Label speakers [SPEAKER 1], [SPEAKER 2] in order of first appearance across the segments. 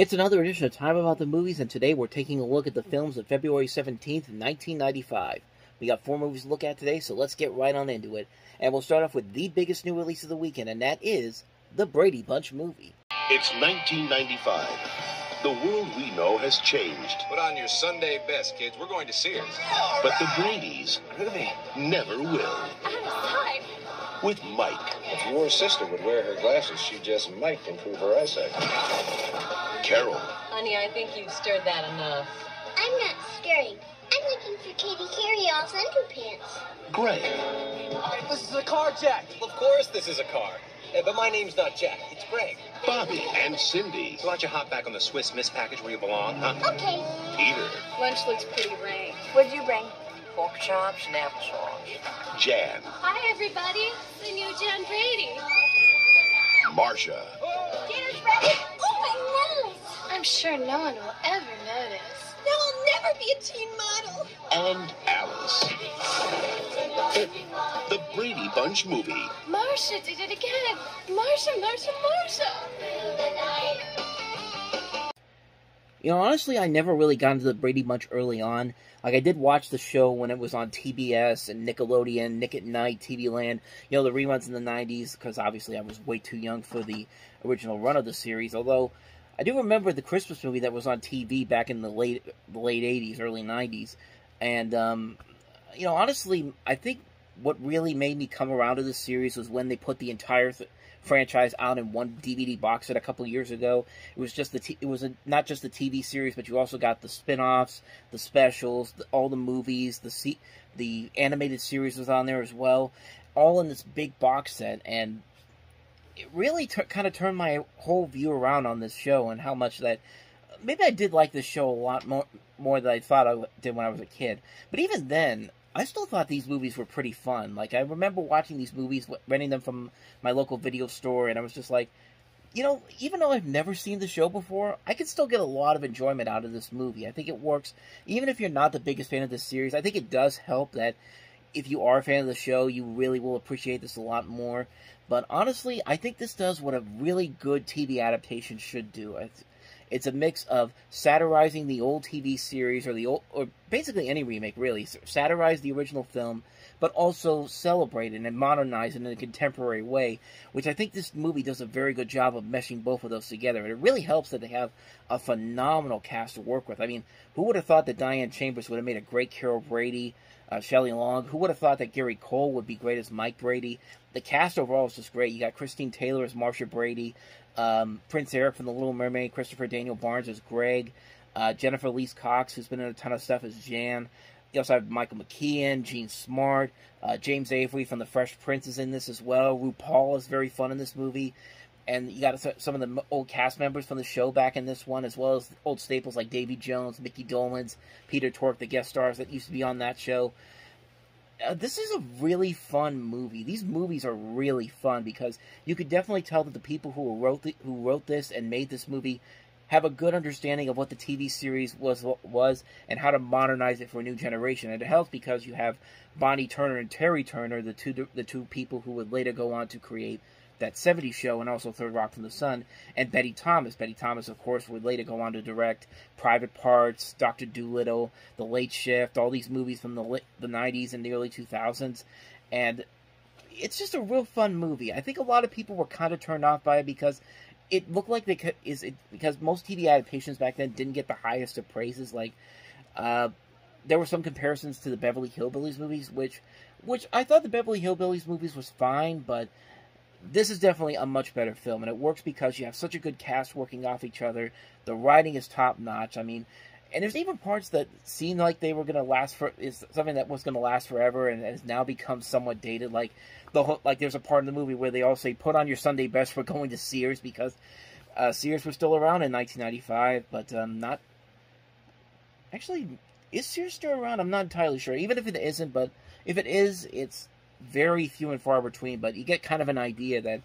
[SPEAKER 1] It's another edition of Time About the Movies, and today we're taking a look at the films of February 17th, 1995. We got four movies to look at today, so let's get right on into it. And we'll start off with the biggest new release of the weekend, and that is the Brady Bunch movie.
[SPEAKER 2] It's 1995. The world we know has changed,
[SPEAKER 3] Put on your Sunday best, kids. We're going to Sears.
[SPEAKER 2] but the Brady's
[SPEAKER 3] Really?
[SPEAKER 2] never will.
[SPEAKER 4] Outside.
[SPEAKER 2] With Mike,
[SPEAKER 3] If your sister would wear her glasses, she just might improve her eyesight.
[SPEAKER 2] Carol,
[SPEAKER 4] Honey, I think you've stirred that enough.
[SPEAKER 5] I'm not stirring. I'm looking for Kitty Karryall's underpants.
[SPEAKER 2] Greg,
[SPEAKER 6] This is a car, Jack.
[SPEAKER 7] Of course this is a car. Uh, but my name's not Jack. It's Greg.
[SPEAKER 2] Bobby, and Cindy.
[SPEAKER 3] So why don't you hop back on the Swiss Miss package where you belong, huh?
[SPEAKER 5] Okay.
[SPEAKER 2] Peter,
[SPEAKER 4] Lunch looks pretty rank.
[SPEAKER 5] What'd you bring?
[SPEAKER 4] Pork chops and applesauce.
[SPEAKER 2] Jan,
[SPEAKER 5] Hi, everybody. The new Jan Brady.
[SPEAKER 2] Marcia,
[SPEAKER 5] Dinner's ready. My nose.
[SPEAKER 8] I'm sure no one will ever notice.
[SPEAKER 5] There will never be a teen model.
[SPEAKER 2] and Alice. The Brady Bunch movie.
[SPEAKER 8] Marcia did it again. Marcia, Marcia, Marcia.
[SPEAKER 1] You know, honestly, I never really got into the Brady Bunch early on. Like, I did watch the show when it was on TBS and Nickelodeon, Nick at Night, TV Land, you know, the reruns in the 90s, because obviously I was way too young for the original run of the series. Although, I do remember the Christmas movie that was on TV back in the late the late 80s, early 90s. And, um, you know, honestly, I think what really made me come around to this series was when they put the entire th- franchise out in one DVD box set a couple years ago. It was just the it was a, not just the TV series, but you also got the spin-offs, the specials, the, all the movies, the the animated series was on there as well, all in this big box set and it really t- kind of turned my whole view around on this show and how much that maybe I did like this show a lot more more than I thought I did when I was a kid. But even then, I still thought these movies were pretty fun. Like I remember watching these movies, renting them from my local video store, and I was just like, you know, even though I've never seen the show before, I can still get a lot of enjoyment out of this movie. I think it works, even if you're not the biggest fan of this series. I think it does help that if you are a fan of the show, you really will appreciate this a lot more. But honestly, I think this does what a really good TV adaptation should do. It's, a mix of satirizing the old TV series or the old, or basically any remake, really. Satirize the original film, but also celebrate it and modernize it in a contemporary way, which I think this movie does a very good job of meshing both of those together. And it really helps that they have a phenomenal cast to work with. I mean, who would have thought that Diane Chambers would have made a great Carol Brady? Uh, Shelley Long. Who would have thought that Gary Cole would be great as Mike Brady? The cast overall is just great. You got Christine Taylor as Marcia Brady, um, Prince Eric from The Little Mermaid, Christopher Daniel Barnes as Greg, uh, Jennifer Elise Cox, who's been in a ton of stuff, as Jan. You also have Michael McKean, Jean Smart, uh, James Avery from The Fresh Prince is in this as well. RuPaul is very fun in this movie. And you got some of the old cast members from the show back in this one, as well as old staples like Davy Jones, Micky Dolenz, Peter Tork, the guest stars that used to be on that show. Uh, this is a really fun movie. These movies are really fun because you could definitely tell that the people who wrote the, who wrote this and made this movie have a good understanding of what the TV series was was and how to modernize it for a new generation. And it helps because you have Bonnie Turner and Terry Turner, the two the two people who would later go on to create that 70s show and also Third Rock from the Sun, and Betty Thomas. Betty Thomas, of course, would later go on to direct Private Parts, Doctor Dolittle, The Late Shift, all these movies from the the 90s and the early 2000s, and it's just a real fun movie. I think a lot of people were kind of turned off by it because it looked like they could, is it because most TV adaptations back then didn't get the highest of praises. Like, uh, there were some comparisons to the Beverly Hillbillies movies, which, which I thought the Beverly Hillbillies movies was fine, but this is definitely a much better film, and it works because you have such a good cast working off each other. The writing is top notch. I mean, and there's even parts that seem like they were going to last for is something that was going to last forever and has now become somewhat dated. Like the whole, like there's a part in the movie where they all say, "Put on your Sunday best for going to Sears," because uh, Sears was still around in 1995, but um, not actually. Is Sears still around? I'm not entirely sure. Even if it isn't, but if it is, it's very few and far between, but you get kind of an idea that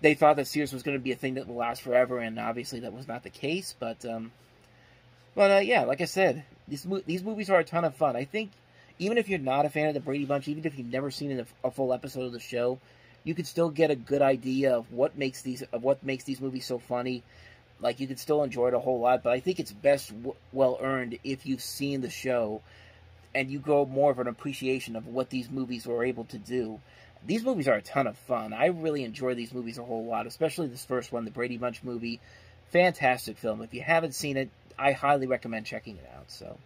[SPEAKER 1] they thought that Sears was going to be a thing that will last forever, and obviously that was not the case. But, um, but uh, yeah, like I said, these these movies are a ton of fun. I think even if you're not a fan of the Brady Bunch, even if you've never seen a, a full episode of the show, you can still get a good idea of what makes these of what makes these movies so funny. Like you could still enjoy it a whole lot, but I think it's best well earned if you've seen the show and you grow more of an appreciation of what these movies were able to do. These movies are a ton of fun. I really enjoy these movies a whole lot, especially this first one, the Brady Bunch movie. Fantastic film. If you haven't seen it, I highly recommend checking it out. So,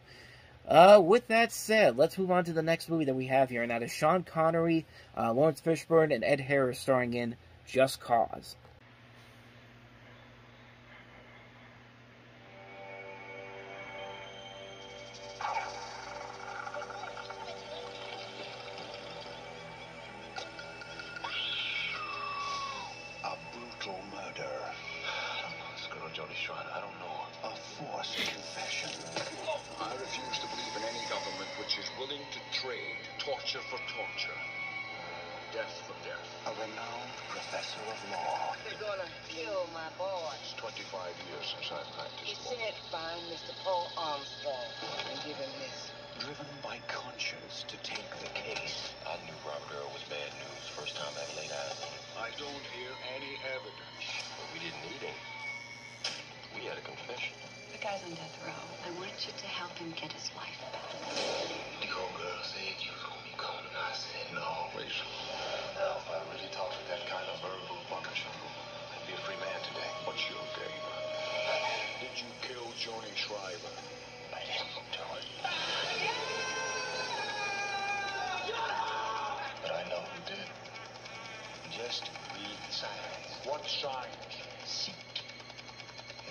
[SPEAKER 1] uh, with that said, let's move on to the next movie that we have here, and that is Sean Connery, uh, Laurence Fishburne, and Ed Harris starring in Just Cause.
[SPEAKER 2] Jody Schreider. I don't know. A forced confession.
[SPEAKER 3] I refuse to believe in any government which is willing to trade torture for torture, death for death.
[SPEAKER 2] A renowned professor of law.
[SPEAKER 4] They're gonna kill my boy.
[SPEAKER 3] It's 25 years since I
[SPEAKER 4] He
[SPEAKER 3] practiced law.
[SPEAKER 4] said find Mr. Paul Armstrong and give him this.
[SPEAKER 2] Driven by conscience to take the case.
[SPEAKER 3] I knew Robert Earl was bad news first time I laid eyes on him. I don't hear any evidence. But we didn't need any. We had a confession.
[SPEAKER 8] The guy's on death row. I want you to help him get his life back.
[SPEAKER 3] The old girl said you was gonna be and I said no. Rachel, now if I really talked with that kind of verbal bucket shuffle, I'd be a free man today. What's your game? Did you kill Joanie Shriver? I didn't do it. But I know who did. Just read the signs. What signs?
[SPEAKER 2] Seek,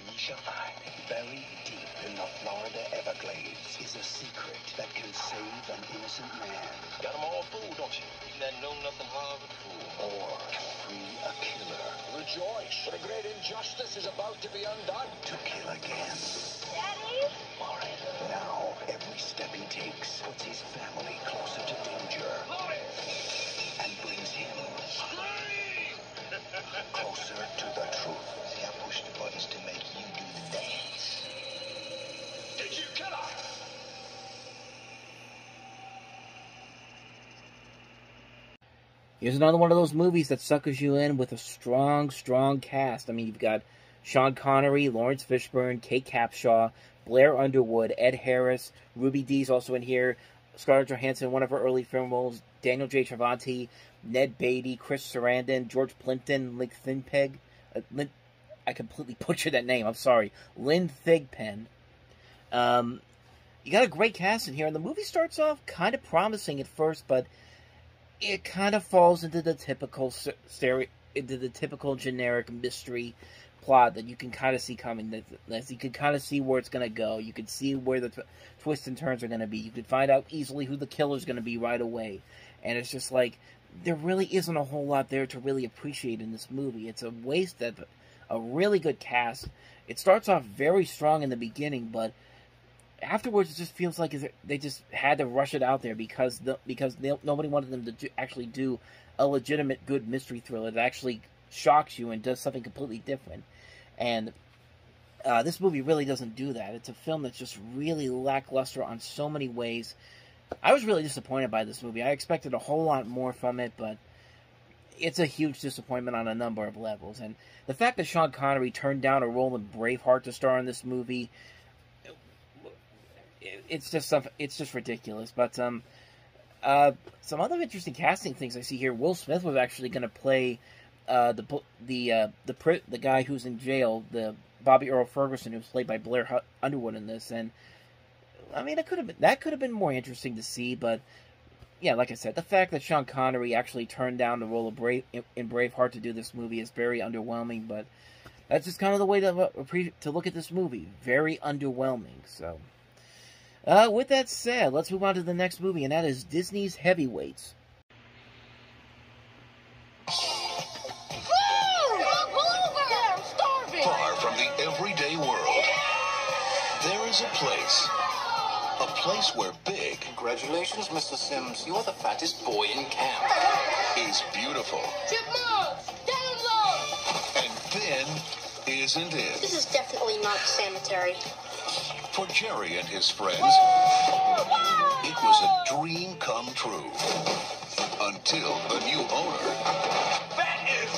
[SPEAKER 2] and ye shall find. Buried deep in the Florida Everglades is a secret that can save an innocent man
[SPEAKER 3] Got 'em all fooled, don't you? You that know nothing Harvard fool.
[SPEAKER 2] or free a killer
[SPEAKER 3] Rejoice, for a great injustice is about to be undone.
[SPEAKER 2] to kill again.
[SPEAKER 5] Daddy?
[SPEAKER 2] Now, every step he takes puts his family closer to danger and brings him closer to the
[SPEAKER 1] Here's another one of those movies that suckers you in with a strong, strong cast. I mean, you've got Sean Connery, Laurence Fishburne, Kate Capshaw, Blair Underwood, Ed Harris, Ruby Dee's also in here, Scarlett Johansson, one of her early film roles, Daniel J. Travanti, Ned Beatty, Chris Sarandon, George Plimpton, Lynn Thigpen. Uh, Lynn, I completely butchered that name. I'm sorry, Lynn Thigpen. Um, you got a great cast in here, and the movie starts off kind of promising at first, but it kind of falls into the typical stereo, into the typical generic mystery plot that you can kind of see coming. That, that you can kind of see where it's going to go. You can see where the tw- twists and turns are going to be. You can find out easily who the killer is going to be right away. And it's just like there really isn't a whole lot there to really appreciate in this movie. It's a waste of a really good cast. It starts off very strong in the beginning, but afterwards it just feels like they just had to rush it out there because the, because they, nobody wanted them to do, actually do a legitimate good mystery thriller that actually shocks you and does something completely different. And uh, this movie really doesn't do that. It's a film that's just really lackluster on so many ways. I was really disappointed by this movie. I expected a whole lot more from it, but it's a huge disappointment on a number of levels. And the fact that Sean Connery turned down a role in Braveheart to star in this movie, it's just some, it's just ridiculous. But um, uh, some other interesting casting things I see here. Will Smith was actually going to play uh, the the uh, the the guy who's in jail, the Bobby Earl Ferguson, who's played by Blair Underwood in this, and I mean, it could have been that could have been more interesting to see, but yeah, like I said, the fact that Sean Connery actually turned down the role of Brave in, Braveheart to do this movie is very underwhelming. But that's just kind of the way to to look at this movie. Very underwhelming. So, uh, with that said, let's move on to the next movie, and that is Disney's Heavyweights.
[SPEAKER 2] Far from the everyday world, there is a place. A place where big
[SPEAKER 3] Congratulations, Mr. Sims. You're the fattest boy in camp.
[SPEAKER 2] is beautiful
[SPEAKER 8] Chipmunks! Down low!
[SPEAKER 2] and thin isn't it?
[SPEAKER 5] This is definitely not a cemetery.
[SPEAKER 2] For Jerry and his friends, it was a dream come true. Until the new owner
[SPEAKER 6] That is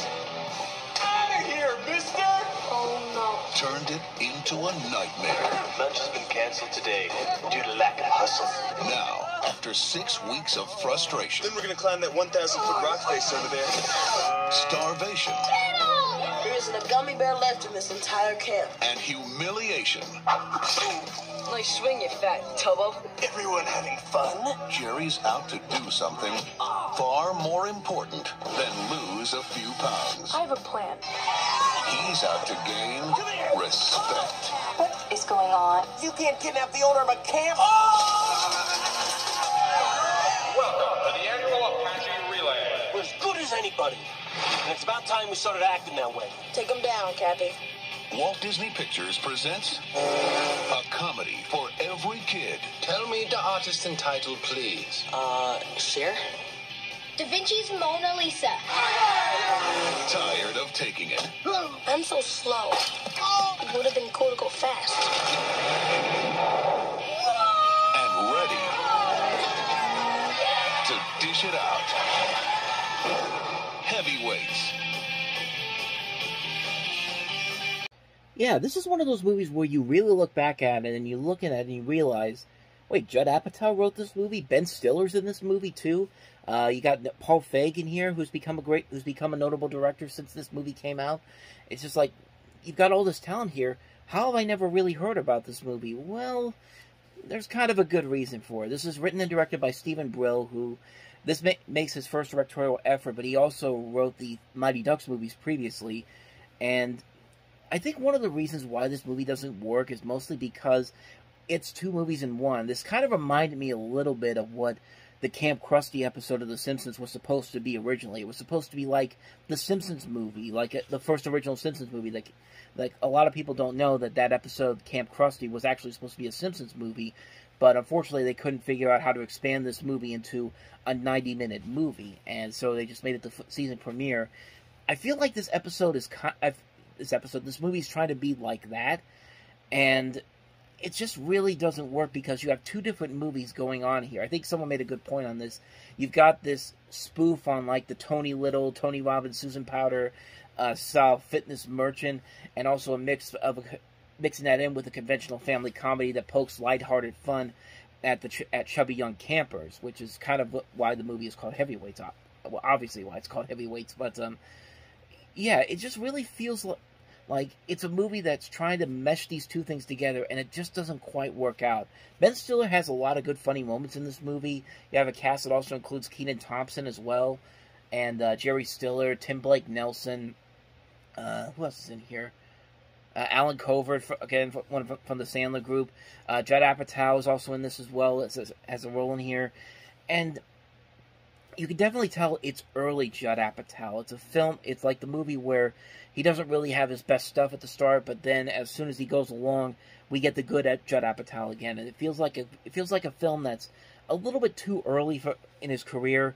[SPEAKER 6] out of here, mister!
[SPEAKER 5] Oh no.
[SPEAKER 2] turned it into a nightmare.
[SPEAKER 3] Lunch has been canceled today due to lack of hustle.
[SPEAKER 2] Now, after six weeks of frustration,
[SPEAKER 7] Then we're gonna climb that 1,000 foot rock face over there.
[SPEAKER 2] starvation,
[SPEAKER 4] There isn't a gummy bear left in this entire camp.
[SPEAKER 2] and humiliation,
[SPEAKER 4] Nice swing, you fat tubbo.
[SPEAKER 3] Everyone having fun?
[SPEAKER 2] Jerry's out to do something far more important than lose a few pounds.
[SPEAKER 8] I have a plan.
[SPEAKER 2] He's out to gain respect.
[SPEAKER 8] What is going on?
[SPEAKER 6] You can't kidnap the owner of a camp.
[SPEAKER 9] Welcome
[SPEAKER 6] good as anybody. And it's about time we started acting that way.
[SPEAKER 4] Take him down, Cappy.
[SPEAKER 2] Walt Disney Pictures presents a comedy for every kid.
[SPEAKER 3] Tell me the artist and title, please.
[SPEAKER 4] Uh, Cher?
[SPEAKER 5] Da Vinci's Mona Lisa.
[SPEAKER 2] Tired of taking it.
[SPEAKER 8] I'm so slow. It would have been cool to go fast.
[SPEAKER 2] and ready to dish it out. Heavyweights.
[SPEAKER 1] Yeah, this is one of those movies where you really look back at it and you look at it and you realize, wait, Judd Apatow wrote this movie. Ben Stiller's in this movie too. Uh, you got Paul Feig in here, who's become a great, who's become a notable director since this movie came out. It's just like you've got all this talent here. How have I never really heard about this movie? Well, there's kind of a good reason for it. This is written and directed by Steven Brill, who this ma- makes his first directorial effort, but he also wrote the Mighty Ducks movies previously, and I think one of the reasons why this movie doesn't work is mostly because it's two movies in one. This kind of reminded me a little bit of what the Camp Krusty episode of The Simpsons was supposed to be originally. It was supposed to be like the Simpsons movie, like uh, the first original Simpsons movie. Like, like a lot of people don't know that that episode Camp Krusty was actually supposed to be a Simpsons movie, but unfortunately they couldn't figure out how to expand this movie into a 90-minute movie, and so they just made it the season premiere. I feel like this episode is this episode, this movie's trying to be like that, and it just really doesn't work because you have two different movies going on here. I think someone made a good point on this. You've got this spoof on like the Tony Little, Tony Robbins, Susan Powter uh, style fitness merchant, and also a mix of mixing that in with a conventional family comedy that pokes lighthearted fun at the ch- at chubby young campers, which is kind of why the movie is called Heavyweights. Well, obviously why it's called Heavyweights, but um, yeah, it just really feels like like it's a movie that's trying to mesh these two things together, and it just doesn't quite work out. Ben Stiller has a lot of good, funny moments in this movie. You have a cast that also includes Kenan Thompson as well, and uh, Jerry Stiller, Tim Blake Nelson. Uh, who else is in here? Uh, Allen Covert, again, one from, from the Sandler Group. Uh, Judd Apatow is also in this as well, as, has a role in here, and you can definitely tell it's early Judd Apatow. It's a film. It's like the movie where he doesn't really have his best stuff at the start, but then as soon as he goes along, we get the good at Judd Apatow again, and it feels like a it feels like a film that's a little bit too early for in his career,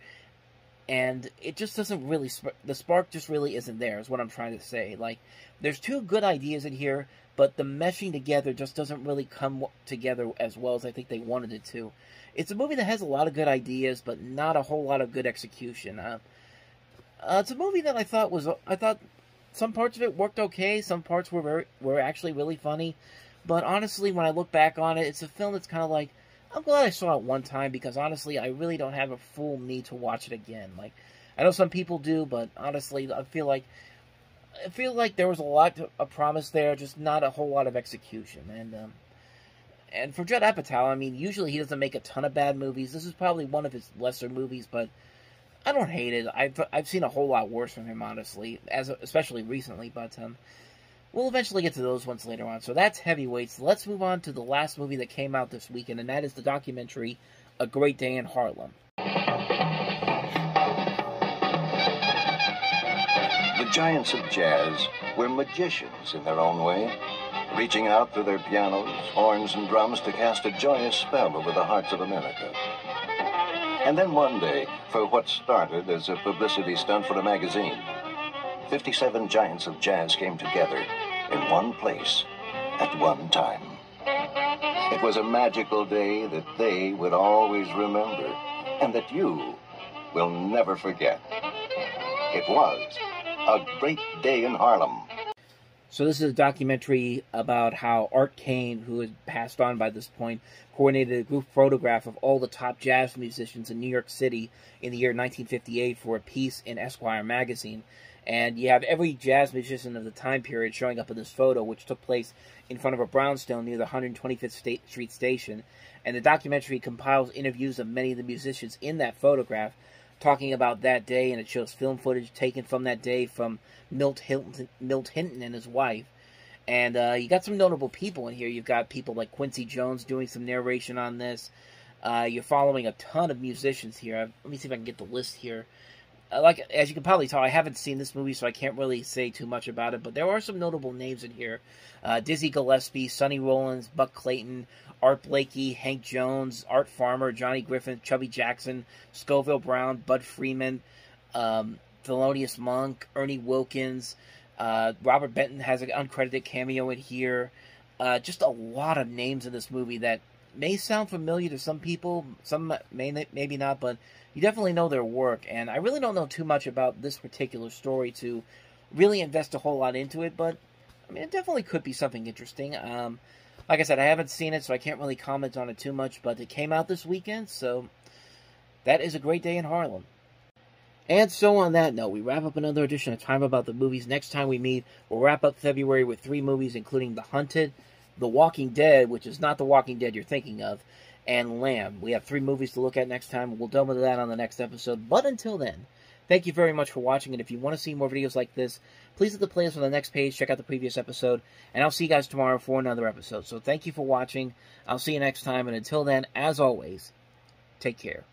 [SPEAKER 1] and it just doesn't really the spark just really isn't there. Is what I'm trying to say. Like there's two good ideas in here, but the meshing together just doesn't really come together as well as I think they wanted it to. It's a movie that has a lot of good ideas, but not a whole lot of good execution. Uh, uh, it's a movie that I thought was I thought some parts of it worked okay, some parts were very, were actually really funny, but honestly, when I look back on it, it's a film that's kind of like I'm glad I saw it one time because honestly, I really don't have a full need to watch it again. Like I know some people do, but honestly, I feel like I feel like there was a lot of promise there, just not a whole lot of execution, and. Um, and for Judd Apatow, I mean, usually he doesn't make a ton of bad movies. This is probably one of his lesser movies, but I don't hate it. I've I've seen a whole lot worse from him, honestly, as especially recently. But um, we'll eventually get to those ones later on. So that's heavyweights. Let's move on to the last movie that came out this weekend, and that is the documentary "A Great Day in Harlem."
[SPEAKER 10] The giants of jazz were magicians in their own way, reaching out through their pianos, horns, and drums to cast a joyous spell over the hearts of America. And then one day, for what started as a publicity stunt for a magazine, 57 giants of jazz came together in one place at one time. It was a magical day that they would always remember and that you will never forget. It was a great day in Harlem.
[SPEAKER 1] So this is a documentary about how Art Kane, who had passed on by this point, coordinated a group photograph of all the top jazz musicians in New York City in the year 1958 for a piece in Esquire magazine. And you have every jazz musician of the time period showing up in this photo, which took place in front of a brownstone near the 125th State Street station. And the documentary compiles interviews of many of the musicians in that photograph, talking about that day, and it shows film footage taken from that day from Milt Hinton, Milt Hinton and his wife. And uh, you got some notable people in here. You've got people like Quincy Jones doing some narration on this. Uh, you're following a ton of musicians here. Let me see if I can get the list here. Uh, like as you can probably tell, I haven't seen this movie, so I can't really say too much about it. But there are some notable names in here: uh, Dizzy Gillespie, Sonny Rollins, Buck Clayton, Art Blakey, Hank Jones, Art Farmer, Johnny Griffin, Chubby Jackson, Scoville Brown, Bud Freeman, um, Thelonious Monk, Ernie Wilkins. Uh, Robert Benton has an uncredited cameo in here. Uh, just a lot of names in this movie that may sound familiar to some people, some may maybe not, but you definitely know their work. And I really don't know too much about this particular story to really invest a whole lot into it, but I mean, it definitely could be something interesting. Um, like I said, I haven't seen it, so I can't really comment on it too much, but it came out this weekend, so that is a great day in Harlem. And so on that note, we wrap up another edition of Time About the Movies. Next time we meet, we'll wrap up February with three movies, including The Hunted, The Walking Dead, which is not The Walking Dead you're thinking of, and Lamb. We have three movies to look at next time. We'll delve into that on the next episode. But until then, thank you very much for watching. And if you want to see more videos like this, please hit the playlist on the next page. Check out the previous episode. And I'll see you guys tomorrow for another episode. So thank you for watching. I'll see you next time. And until then, as always, take care.